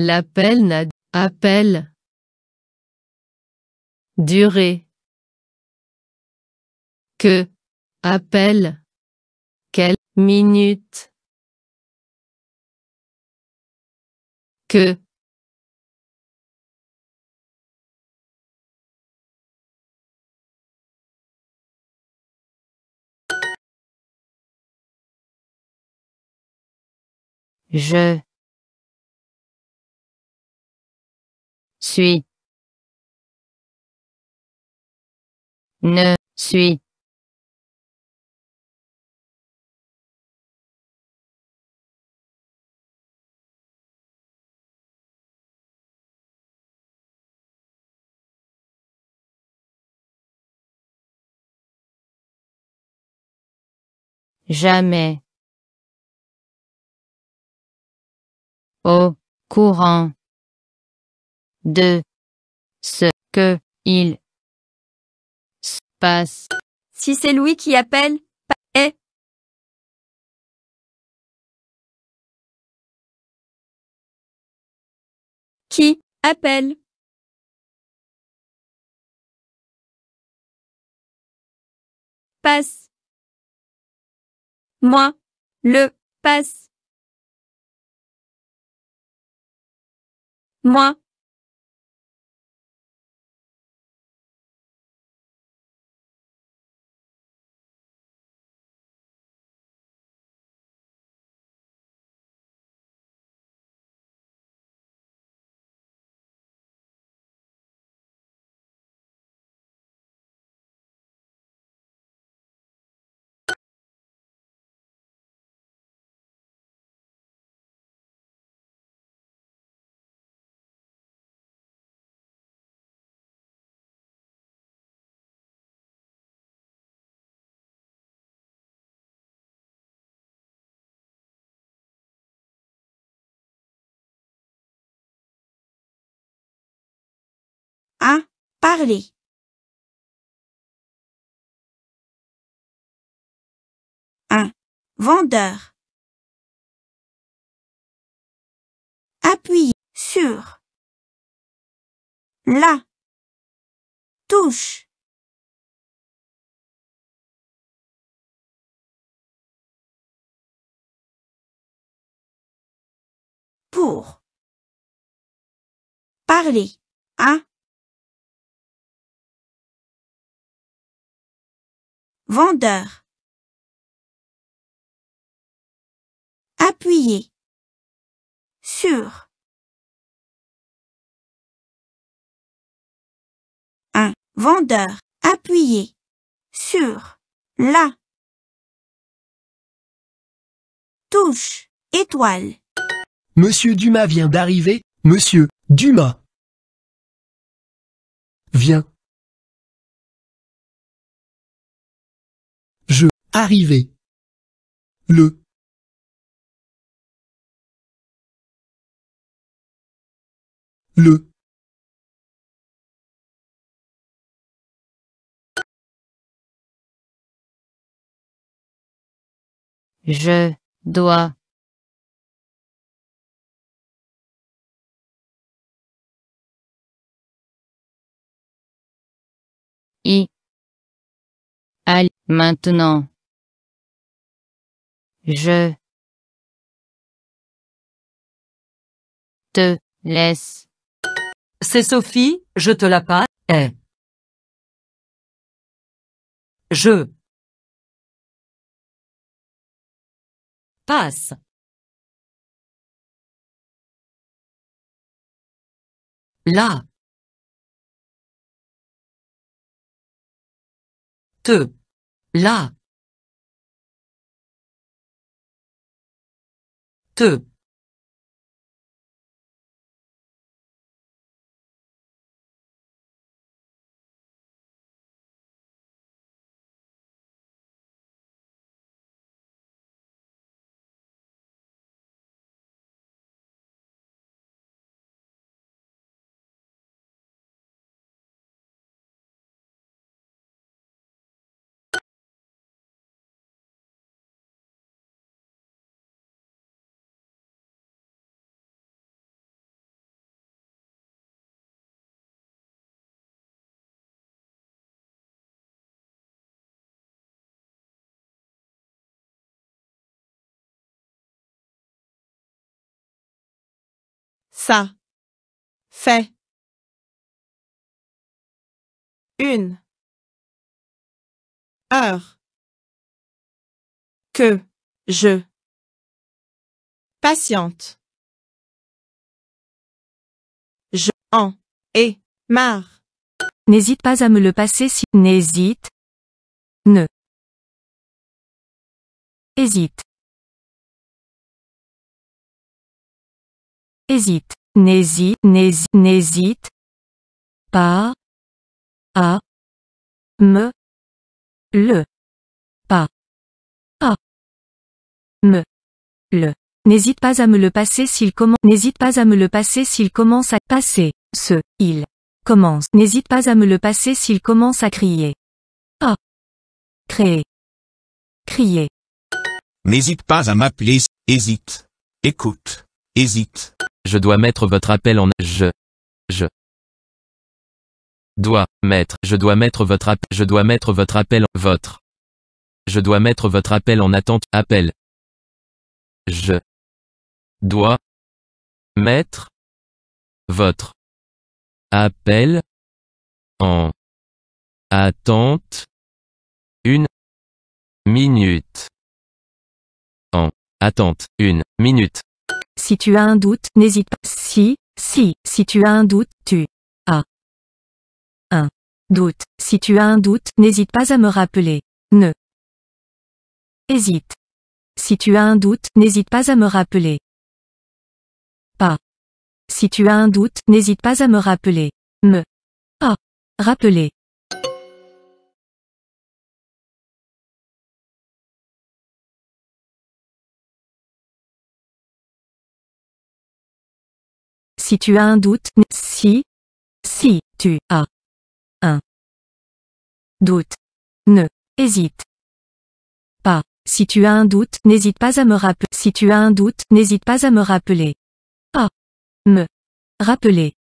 L'appel n'a appel. Durée. Que. Appel. Quelle minute. Que. Je ne suis. Jamais. Au courant de ce que il se passe. Si c'est Louis qui appelle, est. Qui appelle? Passe. Moi. Le passe. Moi. Parler. Un. Vendeur. Appuyer sur. La. Touche. Pour. Parler. Un. Vendeur. Appuyer. Sur. Un. Vendeur. Appuyer. Sur. La. Touche. Étoile. Monsieur Dumas vient d'arriver, monsieur Dumas. Viens. Arrivé. Le. Le. Je dois y aller maintenant. Je te laisse. C'est Sophie, je te la passe. Est. Je. Passe. Là. Te. Là. Te. Ça, fait. Une heure que je patiente. Je en ai marre. N'hésite pas à me le passer si... N'hésite. Ne. Hésite. Hésite. N'hésite, n'hésite, n'hésite. Pas. À. Me. Le. Pas. À. Me. Le. N'hésite pas à me le passer s'il commence. N'hésite pas à me le passer s'il commence à passer. Ce. Il. Commence. N'hésite pas à me le passer s'il commence à crier. À. Créer. Crier. N'hésite pas à m'appeler, hésite. Écoute. Hésite. Je dois mettre votre appel en je je. Dois mettre je dois mettre votre appel je dois mettre votre appel en votre. Je dois mettre votre appel en attente appel. Je. Dois. Mettre. Votre. Appel. En. Attente. Une. Minute. En. Attente. Une. Minute Si tu as un doute, n'hésite pas. Si, si, si tu as un doute, tu as un doute. Si tu as un doute, n'hésite pas à me rappeler. Ne. Hésite. Si tu as un doute, n'hésite pas à me rappeler. Pas. Si tu as un doute, n'hésite pas à me rappeler. Me. Ah. Rappeler. Si tu as un doute, si, si, tu as un doute. Ne, hésite pas. Si tu as un doute, n'hésite pas à me rappeler. Si tu as un doute, n'hésite pas à me rappeler. Ah. Me. Rappeler.